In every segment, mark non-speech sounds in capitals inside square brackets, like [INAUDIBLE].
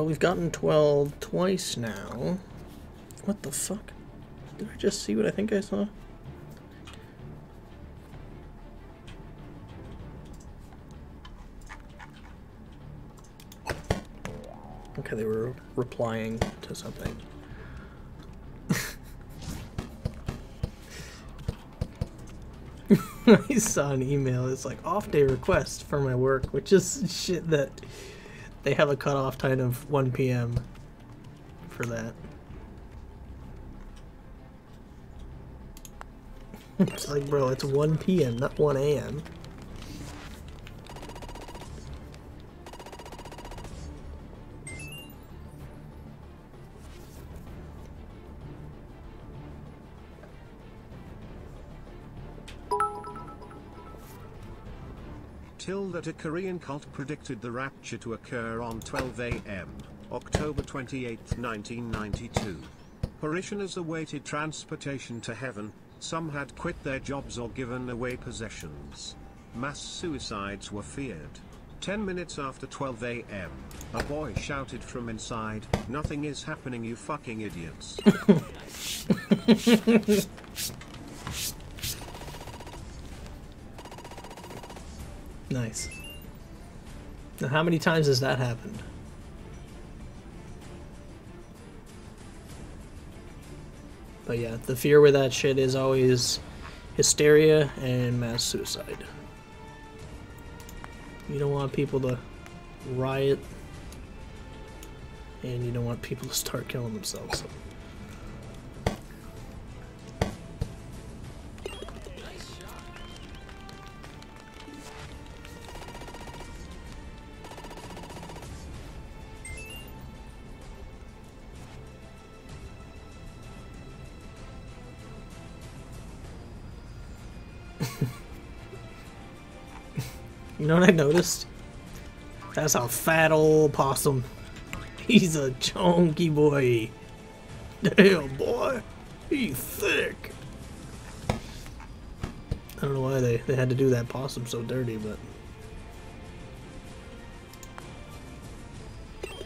Well, we've gotten 12 twice now. What the fuck? Did I just see what I think I saw? Okay, they were replying to something. [LAUGHS] I saw an email. It's like off day request for my work, which is shit that they have a cutoff time of 1 p.m. for that. it's like, bro, it's 1 p.m., not 1 a.m. Till that a Korean cult predicted the rapture to occur on 12 a.m., October 28, 1992. Parishioners awaited transportation to heaven, some had quit their jobs or given away possessions. Mass suicides were feared. Ten minutes after 12 a.m., a boy shouted from inside, Nothing is happening, you fucking idiots. [LAUGHS] Nice. Now, how many times has that happened? But yeah, the fear with that shit is always hysteria and mass suicide. You don't want people to riot, and you don't want people to start killing themselves. You know what I noticed? That's a fat old possum. He's a chunky boy. Damn, boy. He's thick. I don't know why they, they had to do that possum so dirty, but...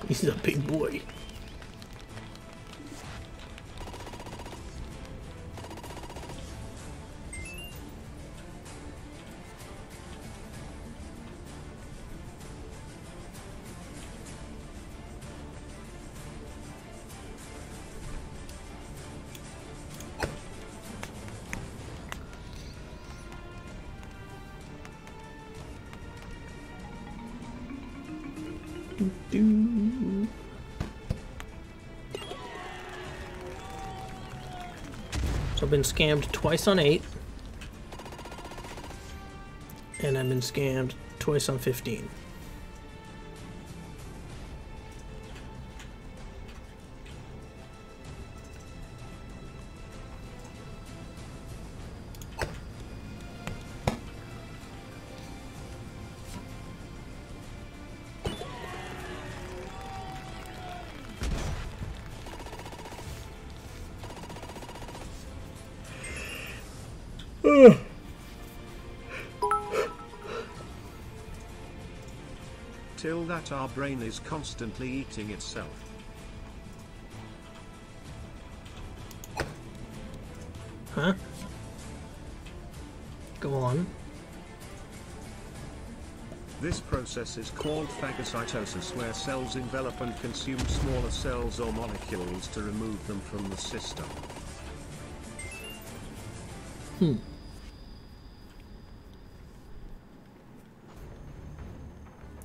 He's a big boy. So I've been scammed twice on 8. And I've been scammed twice on 15. Till that our brain is constantly eating itself. Huh? Go on. This process is called phagocytosis where cells envelop and consume smaller cells or molecules to remove them from the system. Hmm.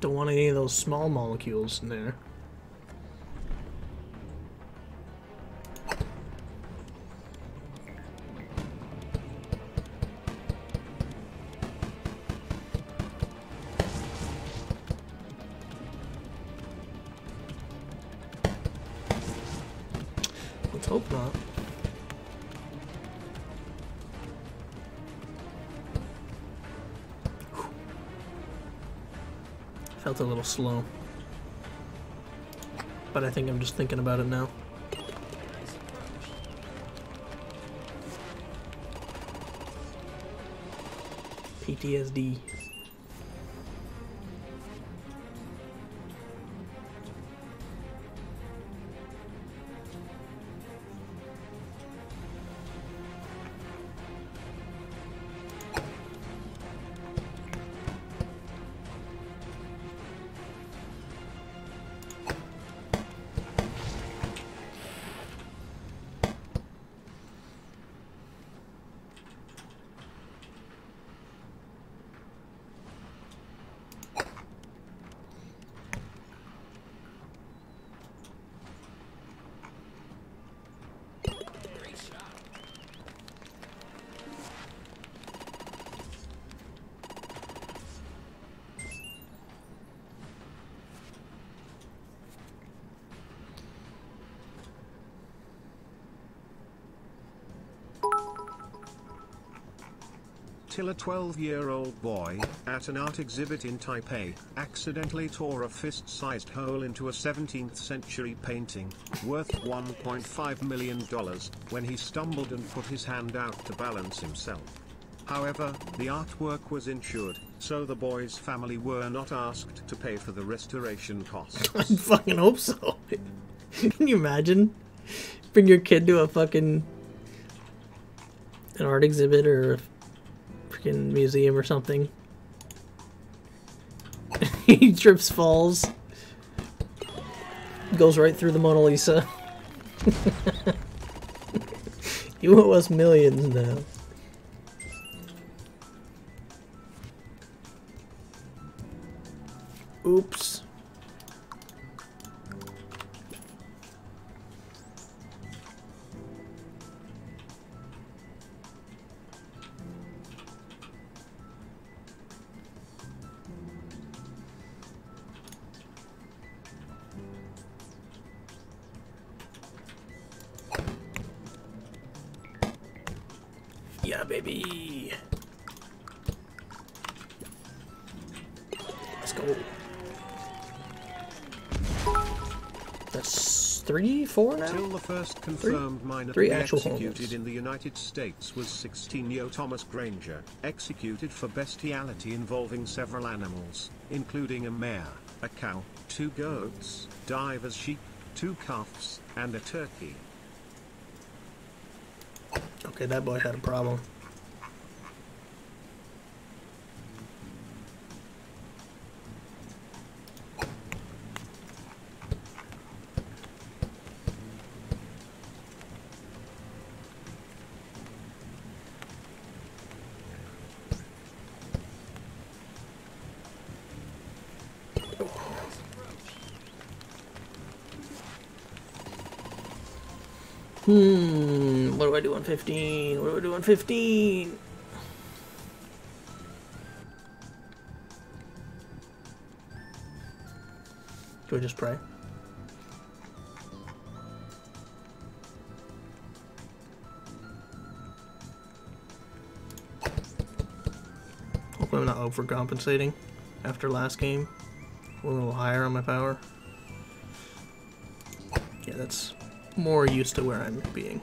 Don't want any of those small molecules in there. Let's hope not. Felt a little slow. But I think I'm just thinking about it now. PTSD. Until a 12-year-old boy, at an art exhibit in Taipei, accidentally tore a fist-sized hole into a 17th century painting, worth $1.5 million, when he stumbled and put his hand out to balance himself. However, the artwork was insured, so the boy's family were not asked to pay for the restoration costs. [LAUGHS] I fucking hope so. [LAUGHS] Can you imagine? Bring your kid to a fucking an art exhibit or freaking museum or something. [LAUGHS] he trips, falls, goes right through the Mona Lisa. [LAUGHS] you owe us millions now. Oops. Yeah, baby. Let's go. That's three, four now? Till the first confirmed three to be actual executed in the United States was 16-year-old Thomas Granger, executed for bestiality involving several animals, including a mare, a cow, two goats, divers sheep, two calves, and a turkey. Okay, that boy had a problem. Hmm, I do on 15? What do I do on 15? Do I just pray? Hopefully I'm not overcompensating after last game. A little higher on my power. Yeah, that's more used to where I'm being.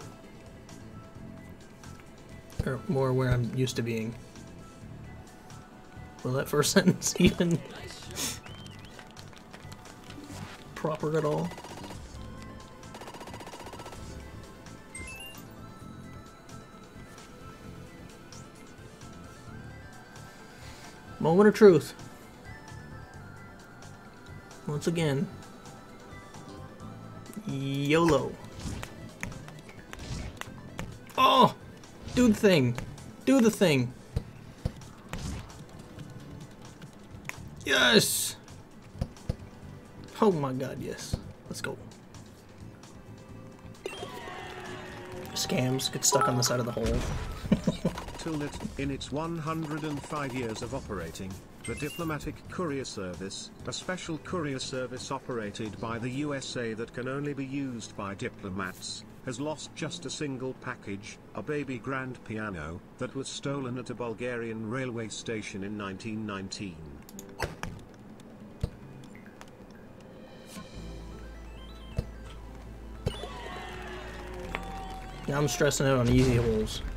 Or more where I'm used to being. Will that first [LAUGHS] sentence even proper at all? Moment of truth. Once again. YOLO. Do the thing. Do the thing. Yes! Oh my god, yes. Let's go. Scams get stuck on the side of the hole. [LAUGHS] Till it, in its 105 years of operating, the Diplomatic Courier Service, a special courier service operated by the USA that can only be used by diplomats, has lost just a single package, a baby grand piano, that was stolen at a Bulgarian railway station in 1919. Yeah, I'm stressing out on easy holes. [LAUGHS]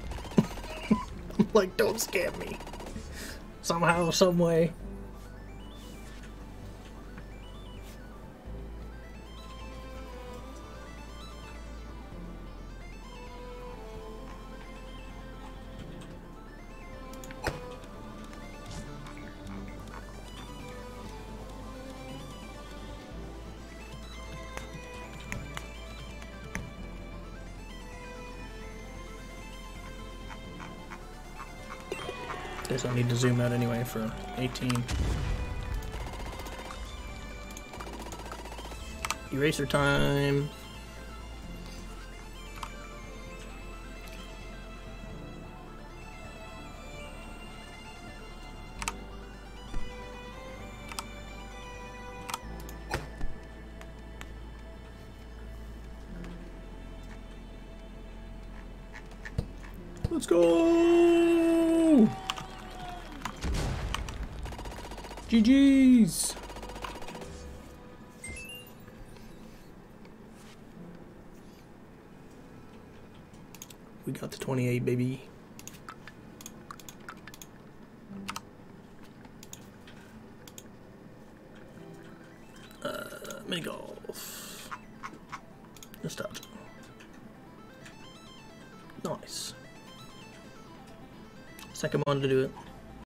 Like, don't scam me. Somehow, some way. Guess I need to zoom out anyway for 18. Eraser time. Let's go! GG's. We got the 28, baby. Uh, mini golf. Nostalgia. Nice. Second one to do it.